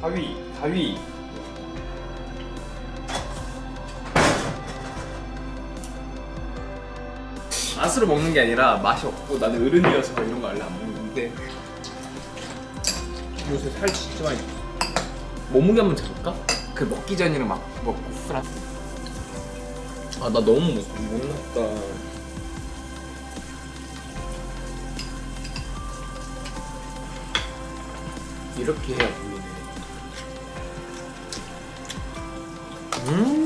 가위, 가위. 맛으로 먹는 게 아니라 맛이 없고 나는 어른이어서 뭐 이런 거 원래 안 먹는데. 요새 살 진짜 많이 몸무게 한번 재볼까? 그 먹기 전이랑 막 먹고 쓰라 아나 너무 못, 못났다. 이렇게 해야 보이 Mm.